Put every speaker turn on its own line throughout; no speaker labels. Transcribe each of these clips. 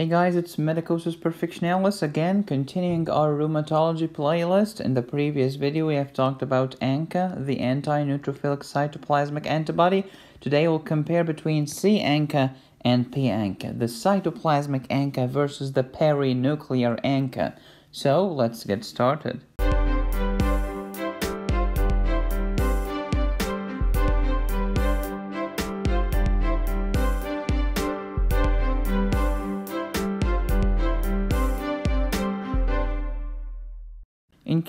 Hey guys, it's Medicosis Perfectionalis again, continuing our rheumatology playlist. In the previous video, we have talked about ANCA, the anti-neutrophilic cytoplasmic antibody. Today, we'll compare between C-ANCA and P-ANCA, the cytoplasmic ANCA versus the perinuclear ANCA. So, let's get started.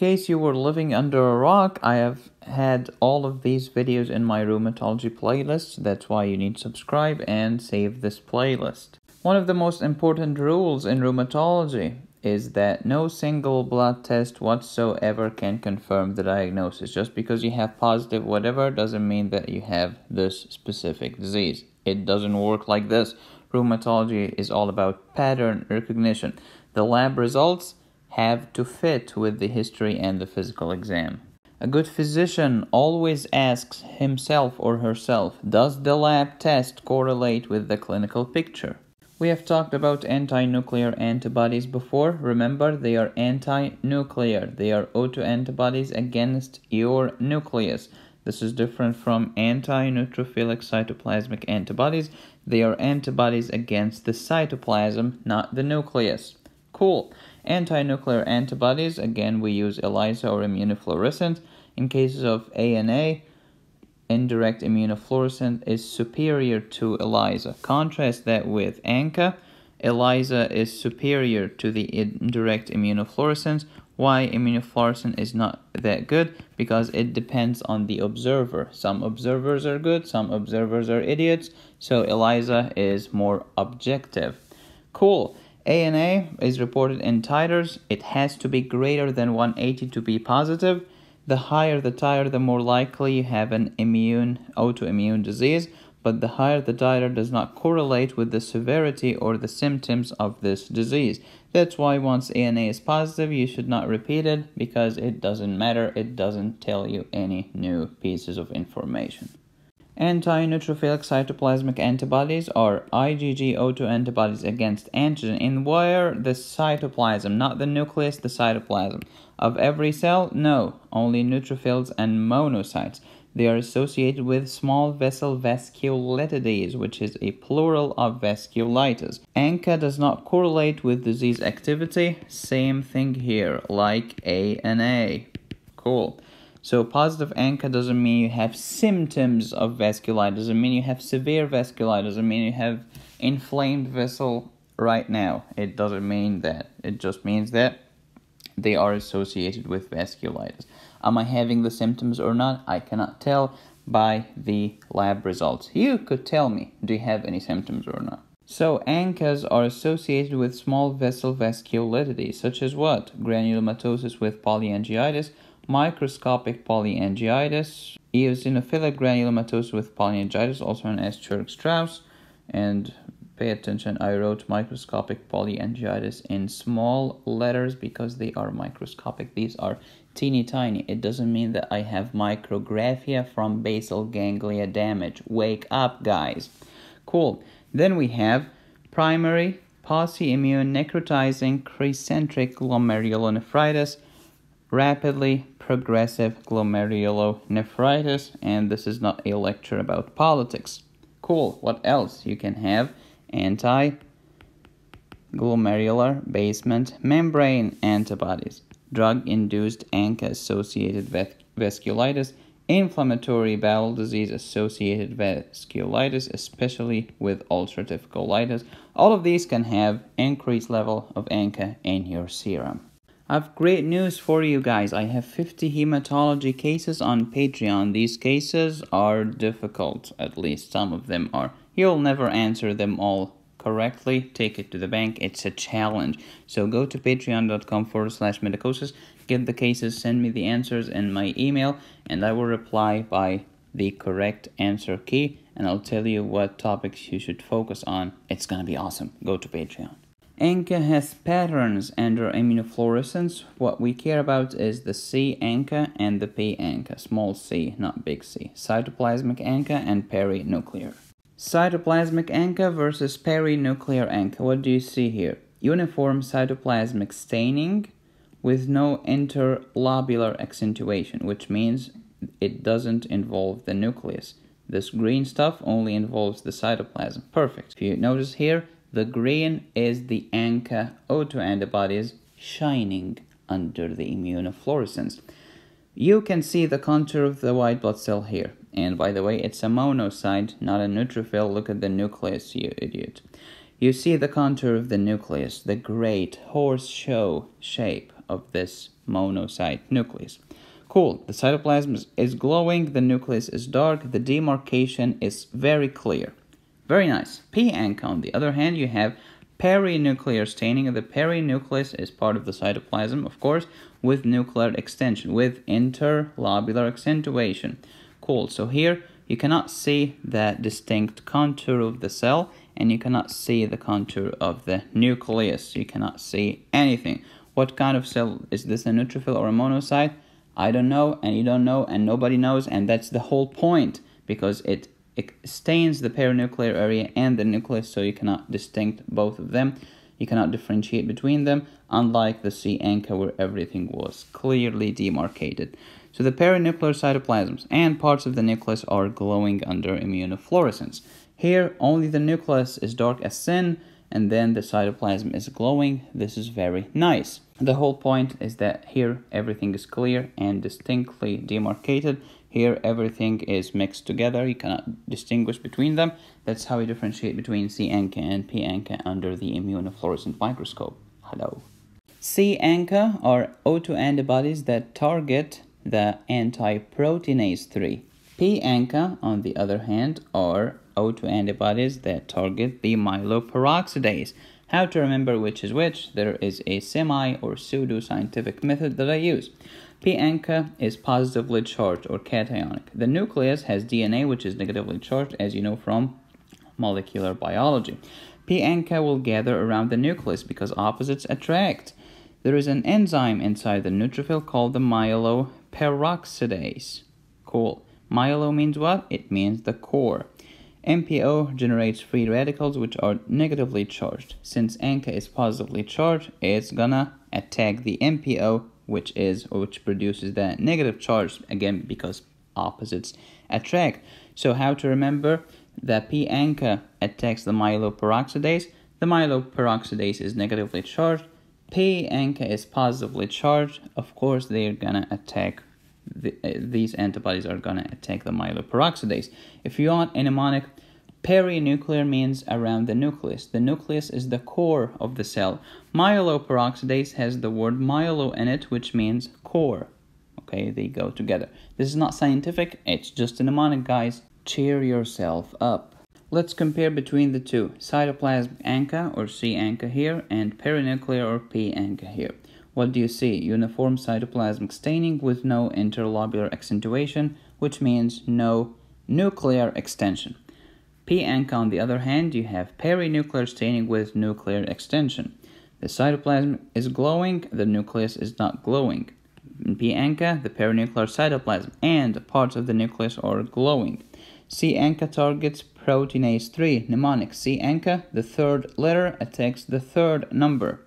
Case you were living under a rock, I have had all of these videos in my rheumatology playlist. That's why you need to subscribe and save this playlist. One of the most important rules in rheumatology is that no single blood test whatsoever can confirm the diagnosis. Just because you have positive whatever doesn't mean that you have this specific disease. It doesn't work like this. Rheumatology is all about pattern recognition. The lab results have to fit with the history and the physical exam. A good physician always asks himself or herself, does the lab test correlate with the clinical picture? We have talked about anti-nuclear antibodies before. Remember, they are anti-nuclear. They are autoantibodies against your nucleus. This is different from anti-neutrophilic cytoplasmic antibodies. They are antibodies against the cytoplasm, not the nucleus. Cool. Anti-nuclear antibodies, again, we use ELISA or immunofluorescent. In cases of ANA, indirect immunofluorescent is superior to ELISA. Contrast that with ANCA. ELISA is superior to the indirect immunofluorescence. Why immunofluorescent is not that good? Because it depends on the observer. Some observers are good, some observers are idiots. So ELISA is more objective. Cool. ANA is reported in titers. It has to be greater than 180 to be positive. The higher the titer, the more likely you have an immune autoimmune disease, but the higher the titer does not correlate with the severity or the symptoms of this disease. That's why once ANA is positive, you should not repeat it because it doesn't matter. It doesn't tell you any new pieces of information. Anti-neutrophilic cytoplasmic antibodies are IgG autoantibodies against antigen in where the cytoplasm, not the nucleus, the cytoplasm of every cell? No, only neutrophils and monocytes. They are associated with small vessel vasculitides, which is a plural of vasculitis. ANCA does not correlate with disease activity. Same thing here, like ANA. Cool. So positive ANCA doesn't mean you have symptoms of vasculitis, doesn't mean you have severe vasculitis, doesn't mean you have inflamed vessel right now. It doesn't mean that. It just means that they are associated with vasculitis. Am I having the symptoms or not? I cannot tell by the lab results. You could tell me, do you have any symptoms or not? So ANCAs are associated with small vessel vasculitides, such as what? Granulomatosis with polyangiitis, microscopic polyangiitis, eosinophilic granulomatosis with polyangiitis, also known as Churg-Strauss, and pay attention, I wrote microscopic polyangiitis in small letters because they are microscopic. These are teeny tiny. It doesn't mean that I have micrographia from basal ganglia damage. Wake up, guys. Cool. Then we have primary pauci-immune necrotizing crescentic glomerulonephritis, rapidly progressive glomerulonephritis, and this is not a lecture about politics. Cool, what else? You can have anti glomerular basement membrane antibodies, drug induced ANCA associated vasculitis, inflammatory bowel disease associated vasculitis, especially with ulcerative colitis. All of these can have increased level of ANCA in your serum. I've great news for you guys. I have 50 hematology cases on Patreon. These cases are difficult, at least some of them are. You'll never answer them all correctly. Take it to the bank. It's a challenge. So go to patreon.com forward slash medicosis, get the cases, send me the answers in my email, and I will reply by the correct answer key, and I'll tell you what topics you should focus on. It's gonna be awesome. Go to Patreon. ANCA has patterns under immunofluorescence. What we care about is the C ANCA and the P ANCA, small c, not big C, cytoplasmic ANCA and perinuclear. Cytoplasmic ANCA versus perinuclear ANCA. What do you see here? Uniform cytoplasmic staining with no interlobular accentuation, which means it doesn't involve the nucleus. This green stuff only involves the cytoplasm. Perfect. If you notice here, the green is the ANCA autoantibodies shining under the immunofluorescence. You can see the contour of the white blood cell here. And by the way, it's a monocyte, not a neutrophil. Look at the nucleus, you idiot. You see the contour of the nucleus, the great horseshoe shape of this monocyte nucleus. Cool, the cytoplasm is glowing, the nucleus is dark, the demarcation is very clear. Very nice. P ANCA, on the other hand, you have perinuclear staining. The perinucleus is part of the cytoplasm, of course, with nuclear extension, with interlobular accentuation. Cool. So here you cannot see the distinct contour of the cell and you cannot see the contour of the nucleus. You cannot see anything. What kind of cell is this, a neutrophil or a monocyte? I don't know, and you don't know, and nobody knows, and that's the whole point because it it stains the perinuclear area and the nucleus so you cannot distinct both of them. You cannot differentiate between them, unlike the C ANCA where everything was clearly demarcated. So the perinuclear cytoplasms and parts of the nucleus are glowing under immunofluorescence. Here, only the nucleus is dark as sin, and then the cytoplasm is glowing. This is very nice. The whole point is that here everything is clear and distinctly demarcated here everything is mixed together. You cannot distinguish between them. That's how we differentiate between C ANCA and P ANCA under the immunofluorescent microscope. Hello. C ANCA are autoantibodies that target the anti-proteinase 3. P ANCA, on the other hand, are autoantibodies that target the myeloperoxidase. How to remember which is which? There is a semi or pseudo scientific method that I use. P ANCA is positively charged or cationic. The nucleus has DNA which is negatively charged as you know from molecular biology. P ANCA will gather around the nucleus because opposites attract. There is an enzyme inside the neutrophil called the myeloperoxidase. Cool. Myelo means what? It means the core. MPO generates free radicals which are negatively charged. Since ANCA is positively charged, it's gonna attack the MPO which is or which produces the negative charge again because opposites attract. So how to remember that P ANCA attacks the myeloperoxidase. The myeloperoxidase is negatively charged. P ANCA is positively charged. Of course, they're gonna attack. The, uh, these antibodies are gonna attack the myeloperoxidase. If you want a mnemonic, Perinuclear means around the nucleus. The nucleus is the core of the cell. Myeloperoxidase has the word myelo in it, which means core. Okay, they go together. This is not scientific, it's just a mnemonic, guys. Cheer yourself up. Let's compare between the two, cytoplasmic ANCA or C ANCA here and perinuclear or P ANCA here. What do you see? Uniform cytoplasmic staining with no interlobular accentuation, which means no nuclear extension. P ANCA, on the other hand, you have perinuclear staining with nuclear extension. The cytoplasm is glowing, the nucleus is not glowing. In P ANCA, the perinuclear cytoplasm and parts of the nucleus are glowing. C ANCA targets proteinase 3, mnemonic C ANCA, the third letter attacks the third number.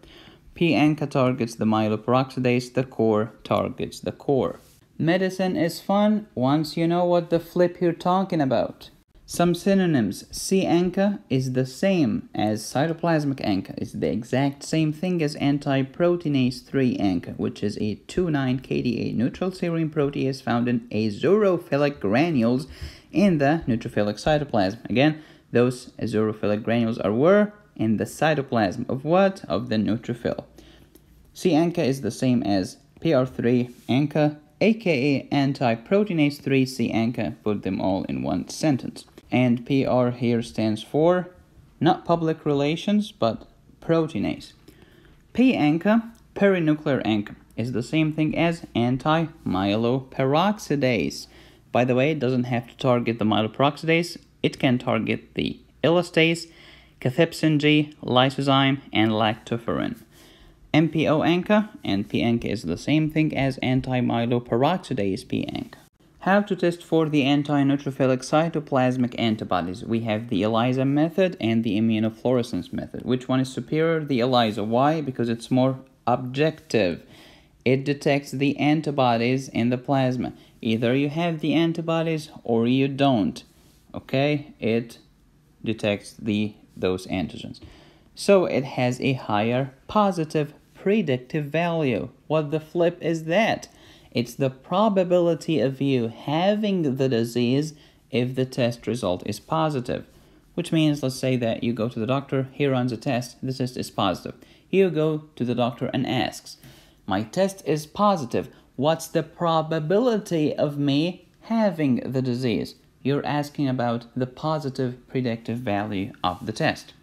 P ANCA targets the myeloperoxidase, the core targets the core. Medicine is fun once you know what the flip you're talking about. Some synonyms. C ANCA is the same as cytoplasmic ANCA. It's the exact same thing as anti-proteinase 3 ANCA, which is a 2,9-kDa neutral serine protease found in azurophilic granules in the neutrophilic cytoplasm. Again, those azurophilic granules are where? In the cytoplasm of what? Of the neutrophil. C ANCA is the same as PR3 ANCA, aka anti-proteinase 3C ANCA. Put them all in one sentence and PR here stands for not public relations but proteinase. P ANCA, perinuclear ANCA, is the same thing as anti-myeloperoxidase. By the way, it doesn't have to target the myeloperoxidase, it can target the elastase, cathepsin G, lysozyme, and lactoferrin. MPO ANCA and P ANCA is the same thing as anti-myeloperoxidase P ANCA. How to test for the anti-neutrophilic cytoplasmic antibodies. We have the ELISA method and the immunofluorescence method. Which one is superior? The ELISA. Why? Because it's more objective. It detects the antibodies in the plasma. Either you have the antibodies or you don't. Okay? It detects the those antigens. So it has a higher positive predictive value. What the flip is that? It's the probability of you having the disease if the test result is positive. Which means, let's say that you go to the doctor, he runs a test, the test is positive. You go to the doctor and asks, My test is positive. What's the probability of me having the disease? You're asking about the positive predictive value of the test.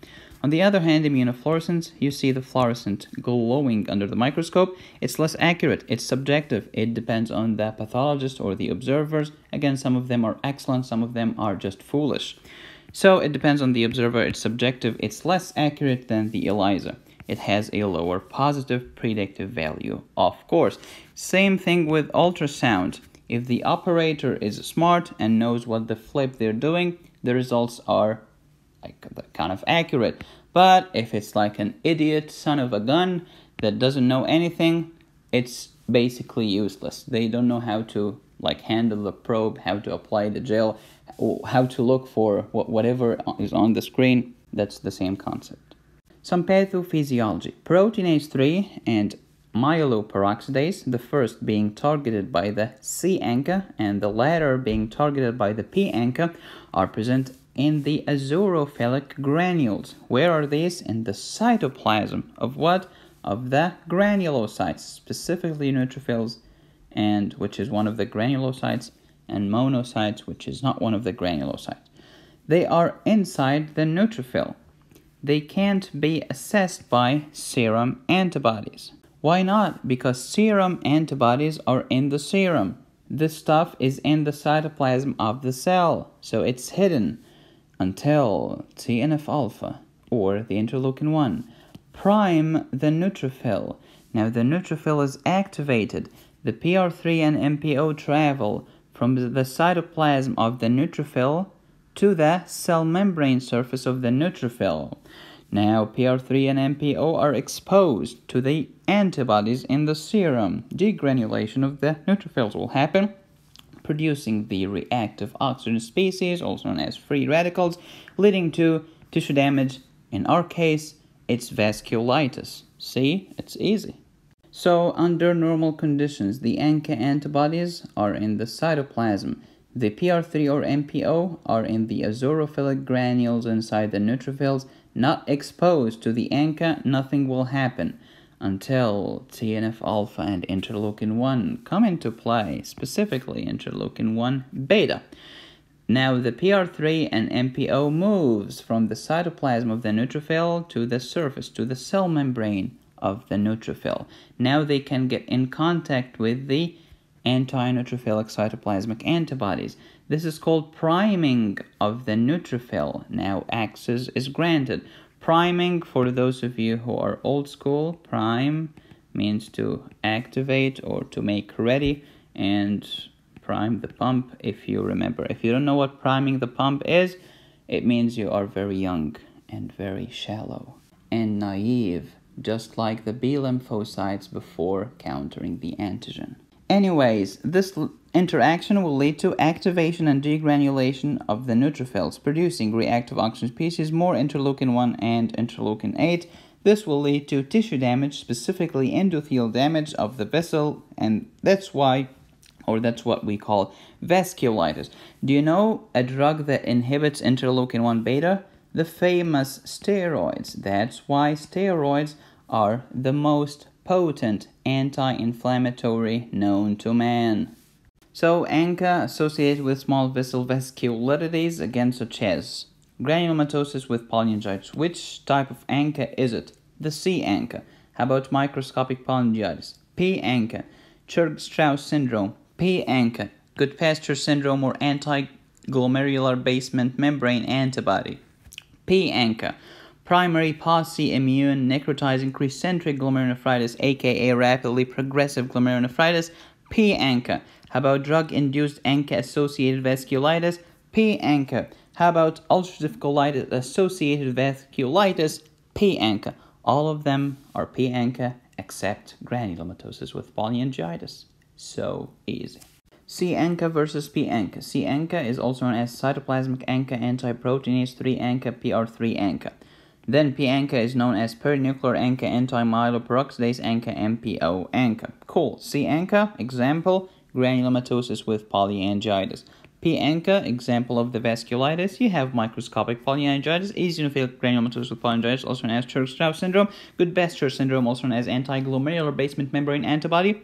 On the other hand, immunofluorescence, you see the fluorescent glowing under the microscope. It's less accurate, it's subjective, it depends on the pathologist or the observers. Again, some of them are excellent, some of them are just foolish. So it depends on the observer, it's subjective, it's less accurate than the ELISA. It has a lower positive predictive value, of course. Same thing with ultrasound. If the operator is smart and knows what the flip they're doing, the results are like kind of accurate. But if it's like an idiot son of a gun that doesn't know anything, it's basically useless. They don't know how to like handle the probe, how to apply the gel, how to look for whatever is on the screen. That's the same concept. Some pathophysiology. Proteinase 3 and myeloperoxidase, the first being targeted by the C ANCA and the latter being targeted by the P ANCA, are present in the azurophilic granules. Where are these? In the cytoplasm of what? Of the granulocytes, specifically neutrophils, and which is one of the granulocytes, and monocytes, which is not one of the granulocytes. They are inside the neutrophil. They can't be assessed by serum antibodies. Why not? Because serum antibodies are in the serum. This stuff is in the cytoplasm of the cell, so it's hidden until TNF alpha or the interleukin 1 prime the neutrophil. Now the neutrophil is activated. The PR3 and MPO travel from the cytoplasm of the neutrophil to the cell membrane surface of the neutrophil. Now PR3 and MPO are exposed to the antibodies in the serum. Degranulation of the neutrophils will happen producing the reactive oxygen species, also known as free radicals, leading to tissue damage. In our case, it's vasculitis. See, it's easy. So, under normal conditions, the ANCA antibodies are in the cytoplasm. The PR3 or MPO are in the azurophilic granules inside the neutrophils. Not exposed to the ANCA, nothing will happen until TNF alpha and interleukin 1 come into play, specifically interleukin 1 beta. Now the PR3 and MPO moves from the cytoplasm of the neutrophil to the surface, to the cell membrane of the neutrophil. Now they can get in contact with the anti-neutrophilic cytoplasmic antibodies. This is called priming of the neutrophil. Now access is granted. Priming, for those of you who are old school, prime means to activate or to make ready and prime the pump if you remember. If you don't know what priming the pump is, it means you are very young and very shallow and naive, just like the B lymphocytes before countering the antigen. Anyways, this interaction will lead to activation and degranulation of the neutrophils, producing reactive oxygen species, more interleukin 1 and interleukin 8. This will lead to tissue damage, specifically endothelial damage of the vessel, and that's why, or that's what we call vasculitis. Do you know a drug that inhibits interleukin 1 beta? The famous steroids. That's why steroids are the most potent anti-inflammatory known to man. So ANCA associated with small vessel vasculitides again such as granulomatosis with polyangiitis. Which type of ANCA is it? The C ANCA. How about microscopic polyangiitis? P ANCA. Churg-Strauss syndrome. P ANCA. Goodpasture syndrome or anti-glomerular basement membrane antibody. P ANCA. Primary pauci-immune necrotizing crescentic glomerulonephritis aka rapidly progressive glomerulonephritis. P ANCA How about drug-induced ANCA-associated vasculitis? P. ANCA. How about ulcerative colitis-associated vasculitis? P. ANCA. All of them are P. ANCA except granulomatosis with polyangiitis. So easy. C. ANCA versus P. ANCA. C. ANCA is also known as cytoplasmic ANCA antiproteinase 3 ANCA PR3 ANCA. Then P. ANCA is known as perinuclear ANCA anti-myeloperoxidase ANCA MPO ANCA. Cool. C. ANCA, example, granulomatosis with polyangiitis. P. ANCA, example of the vasculitis, you have microscopic polyangiitis, eosinophilic granulomatosis with polyangiitis, also known as Churg-Strauss syndrome, Goodpasture syndrome, also known as anti-glomerular basement membrane antibody,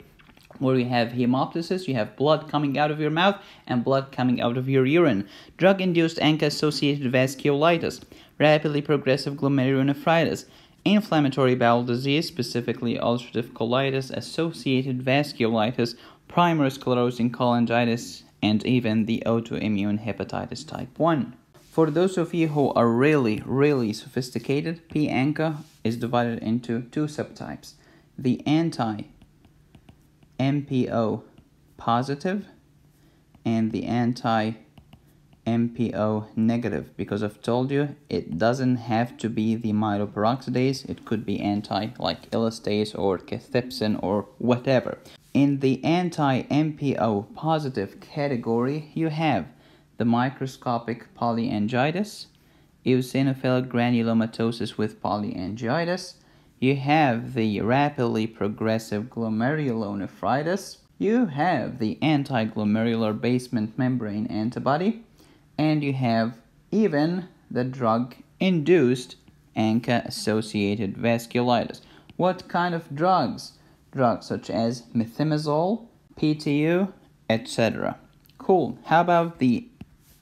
where you have hemoptysis, you have blood coming out of your mouth and blood coming out of your urine. Drug-induced ANCA-associated vasculitis, rapidly progressive glomerulonephritis, inflammatory bowel disease, specifically ulcerative colitis, associated vasculitis, primary sclerosing cholangitis, and even the autoimmune hepatitis type 1. For those of you who are really, really sophisticated, P. ANCA is divided into two subtypes. The anti MPO positive and the anti MPO negative because I've told you it doesn't have to be the myeloperoxidase it could be anti like elastase or cathepsin or whatever. In the anti-MPO positive category you have the microscopic polyangiitis eosinophilic granulomatosis with polyangiitis. You have the rapidly progressive glomerulonephritis, you have the anti-glomerular basement membrane antibody, and you have even the drug-induced ANCA-associated vasculitis. What kind of drugs? Drugs such as methimazole, PTU, etc. Cool. How about the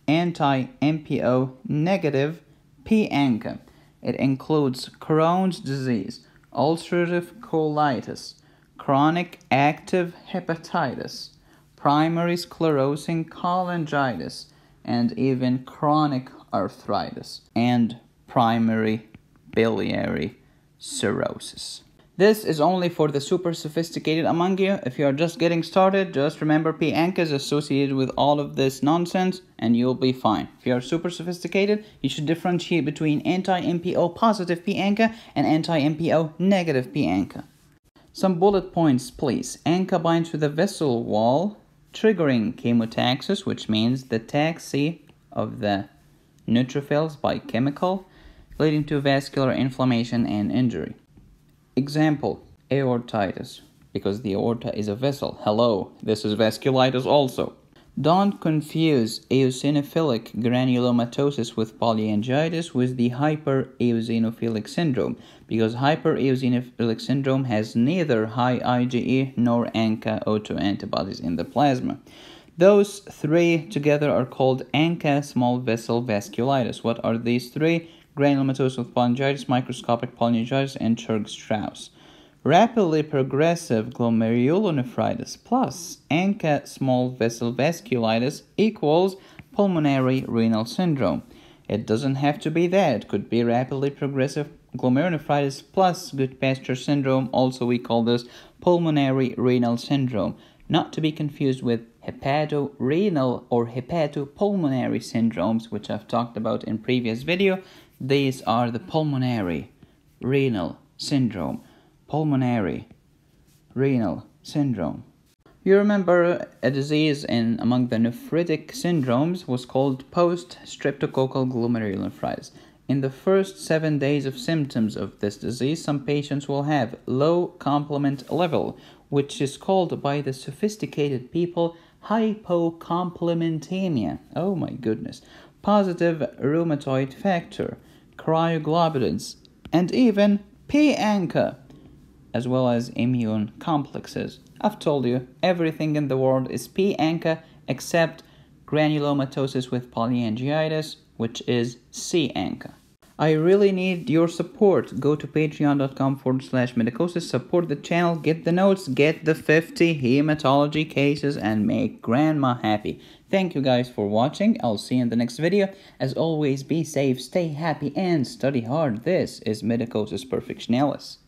anti-MPO negative P-ANCA? It includes Crohn's disease, ulcerative colitis, chronic active hepatitis, primary sclerosing cholangitis, and even chronic arthritis, and primary biliary cirrhosis. This is only for the super sophisticated among you. If you are just getting started, just remember P. ANCA is associated with all of this nonsense and you'll be fine. If you are super sophisticated, you should differentiate between anti-MPO positive P. ANCA and anti-MPO negative P. ANCA. Some bullet points, please. ANCA binds to the vessel wall, triggering chemotaxis, which means the taxi of the neutrophils by chemical, leading to vascular inflammation and injury. Example, aortitis, because the aorta is a vessel. Hello, this is vasculitis also. Don't confuse eosinophilic granulomatosis with polyangiitis with the hypereosinophilic syndrome, because hypereosinophilic syndrome has neither high IgE nor ANCA autoantibodies in the plasma. Those three together are called ANCA small vessel vasculitis. What are these three? granulomatosis with polyangiitis, microscopic polyangiitis, and Churg-Strauss. Rapidly progressive glomerulonephritis plus ANCA small vessel vasculitis equals pulmonary renal syndrome. It doesn't have to be that. It could be rapidly progressive glomerulonephritis plus Goodpasture syndrome. Also, we call this pulmonary renal syndrome. Not to be confused with hepatorenal or hepatopulmonary syndromes, which I've talked about in previous video. These are the pulmonary renal syndrome. Pulmonary renal syndrome. You remember a disease in among the nephritic syndromes was called post-streptococcal glomerulonephritis. In the first seven days of symptoms of this disease, some patients will have low complement level, which is called by the sophisticated people hypocomplementemia. Oh my goodness. Positive rheumatoid factor cryoglobulins, and even P-ANCA, as well as immune complexes. I've told you, everything in the world is P-ANCA except granulomatosis with polyangiitis, which is C-ANCA. I really need your support. Go to patreon.com forward slash medicosis, support the channel, get the notes, get the 50 hematology cases, and make grandma happy. Thank you guys for watching. I'll see you in the next video. As always, be safe, stay happy, and study hard. This is Medicosis Perfectionalis.